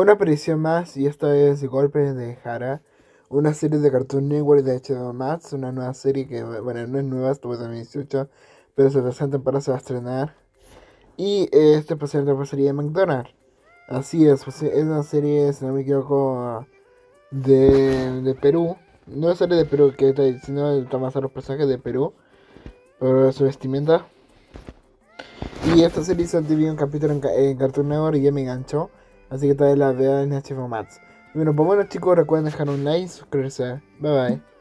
una aparición más y esta es Golpes de Hara, una serie de Cartoon Network de HBO Max, una nueva serie que, bueno, no es nueva, estuvo en 2018, pero se va a estrenar. Y este pues es la serie de McDonald's. Así es, pues, es una serie, si no me equivoco, de, de Perú. No es serie de Perú que está diciendo, toma a los personajes de Perú, por su vestimenta. Y esta serie se dividido un capítulo en, en, Cartoon Network y ya me enganchó. Así que todavía la veo en HBO Max. Bueno, pues bueno chicos, recuerden dejar un like y suscribirse. Bye bye.